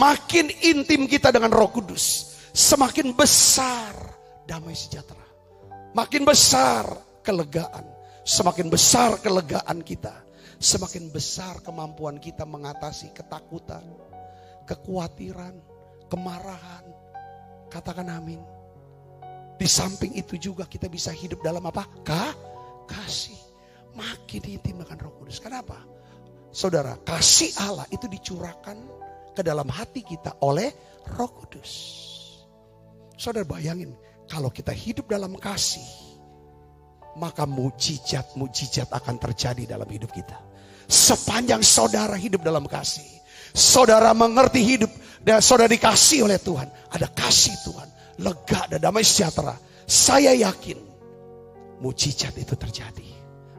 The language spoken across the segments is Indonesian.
Makin intim kita dengan roh kudus. Semakin besar damai sejahtera. Makin besar kelegaan. Semakin besar kelegaan kita. Semakin besar kemampuan kita mengatasi ketakutan, kekhawatiran, kemarahan. Katakan amin. Di samping itu juga kita bisa hidup dalam apa? Kah? Kasih. Makin intim dengan roh kudus. Kenapa? Saudara, kasih Allah itu dicurahkan ke dalam hati kita oleh roh kudus. Saudara bayangin, kalau kita hidup dalam kasih, maka mujizat-mujizat akan terjadi dalam hidup kita. Sepanjang saudara hidup dalam kasih, saudara mengerti hidup dan saudara dikasih oleh Tuhan, ada kasih Tuhan, lega dan damai sejahtera. Saya yakin mujizat itu terjadi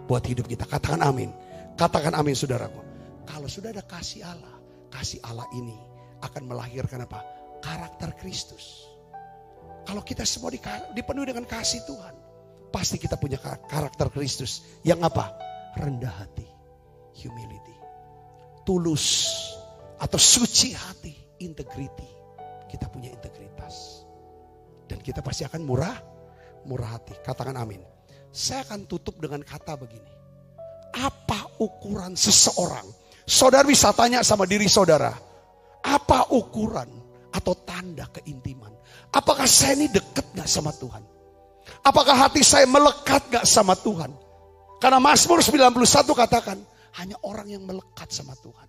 buat hidup kita. Katakan amin. Katakan amin saudaraku. Kalau sudah ada kasih Allah, kasih Allah ini akan melahirkan apa? Karakter Kristus. Kalau kita semua dipenuhi dengan kasih Tuhan, pasti kita punya karakter Kristus yang apa? Rendah hati, humility, tulus atau suci hati, integrity. Kita punya integritas. Dan kita pasti akan murah, murah hati. Katakan amin. Saya akan tutup dengan kata begini. Apa ukuran seseorang? Saudara bisa tanya sama diri saudara. Apa ukuran atau tanda keintiman? Apakah saya ini dekat gak sama Tuhan? Apakah hati saya melekat gak sama Tuhan? Karena Mazmur 91 katakan, hanya orang yang melekat sama Tuhan.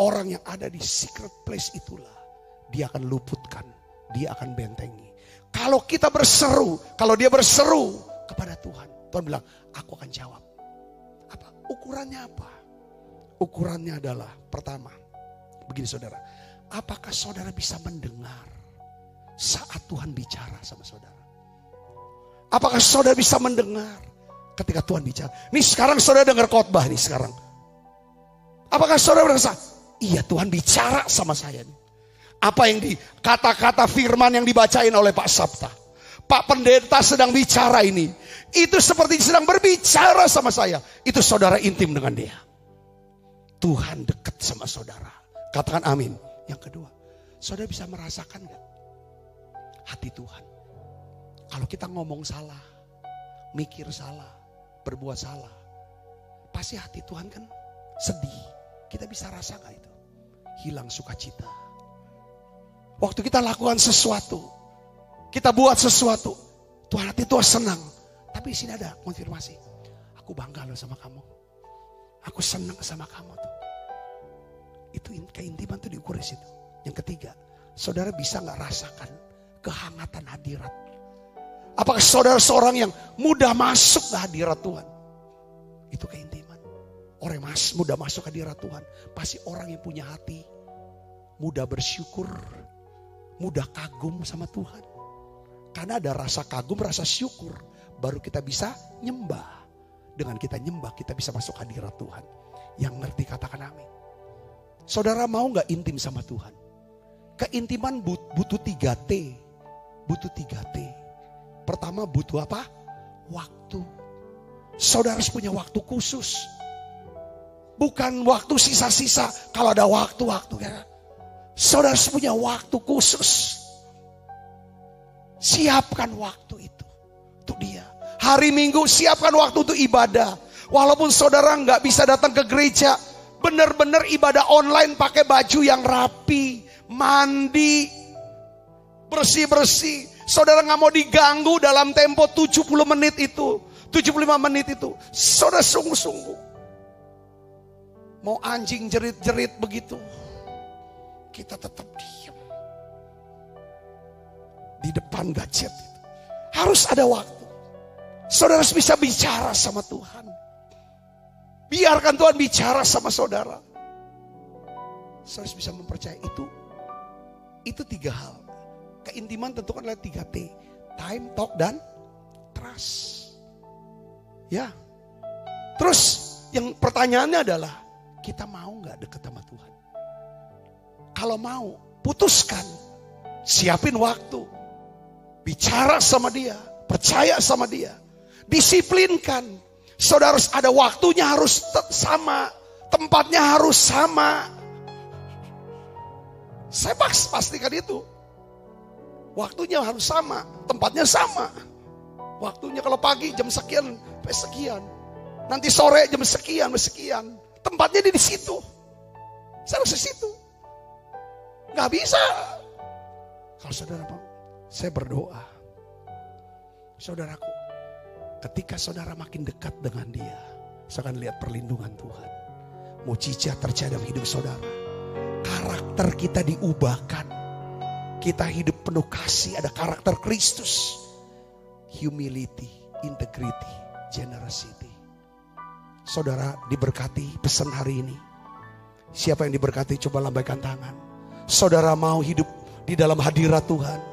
Orang yang ada di secret place itulah, dia akan luputkan, dia akan bentengi. Kalau kita berseru, kalau dia berseru kepada Tuhan, Tuhan bilang, aku akan jawab. Apa? Ukurannya apa? Ukurannya adalah pertama, begini saudara, apakah saudara bisa mendengar saat Tuhan bicara sama saudara? Apakah saudara bisa mendengar ketika Tuhan bicara? Ini sekarang saudara dengar khotbah nih sekarang. Apakah saudara merasa, iya Tuhan bicara sama saya nih. Apa yang di kata-kata firman yang dibacain oleh Pak Sabta. Pak pendeta sedang bicara ini. Itu seperti sedang berbicara sama saya. Itu saudara intim dengan dia. Tuhan dekat sama saudara. Katakan amin. Yang kedua, saudara bisa merasakan gak hati Tuhan? Kalau kita ngomong salah, mikir salah, berbuat salah, pasti hati Tuhan kan sedih. Kita bisa rasakan itu. Hilang sukacita Waktu kita lakukan sesuatu, kita buat sesuatu, Tuhan hati Tuhan senang. Tapi di sini ada konfirmasi. Aku bangga loh sama kamu. Aku senang sama kamu tuh. Itu keintiman tuh diukur di situ. Yang ketiga, saudara bisa nggak rasakan kehangatan hadirat? Apakah saudara seorang yang mudah masuk ke hadirat Tuhan? Itu keintiman. Orang yang mudah masuk ke hadirat Tuhan. Pasti orang yang punya hati. Mudah bersyukur mudah kagum sama Tuhan. Karena ada rasa kagum, rasa syukur. Baru kita bisa nyembah. Dengan kita nyembah, kita bisa masuk hadirat Tuhan. Yang ngerti katakan amin. Saudara mau gak intim sama Tuhan? Keintiman butuh 3T. Butuh 3T. Pertama butuh apa? Waktu. Saudara harus punya waktu khusus. Bukan waktu sisa-sisa. Kalau ada waktu-waktu ya. Saudara punya waktu khusus. Siapkan waktu itu. Untuk dia. Hari Minggu siapkan waktu untuk ibadah. Walaupun saudara nggak bisa datang ke gereja. Benar-benar ibadah online pakai baju yang rapi. Mandi. Bersih-bersih. Saudara nggak mau diganggu dalam tempo 70 menit itu. 75 menit itu. Saudara sungguh-sungguh. Mau anjing jerit-jerit begitu kita tetap diam. Di depan gadget. Harus ada waktu. Saudara harus bisa bicara sama Tuhan. Biarkan Tuhan bicara sama saudara. Saudara harus bisa mempercayai itu. Itu tiga hal. Keintiman tentu adalah tiga T. Time, talk, dan trust. Ya. Terus yang pertanyaannya adalah, kita mau nggak dekat sama Tuhan? Kalau mau, putuskan. Siapin waktu. Bicara sama dia. Percaya sama dia. Disiplinkan. Saudara harus ada waktunya harus sama. Tempatnya harus sama. Saya pastikan itu. Waktunya harus sama, tempatnya sama. Waktunya kalau pagi jam sekian, sampai sekian. Nanti sore jam sekian, sekian. Tempatnya di situ. Saya harus di situ. Gak bisa. Kalau saudara saya berdoa. Saudaraku, ketika saudara makin dekat dengan dia, saya akan lihat perlindungan Tuhan. Mujizat terjadi dalam hidup saudara. Karakter kita diubahkan. Kita hidup penuh kasih, ada karakter Kristus. Humility, integrity, generosity. Saudara diberkati pesan hari ini. Siapa yang diberkati coba lambaikan tangan. Saudara mau hidup di dalam hadirat Tuhan.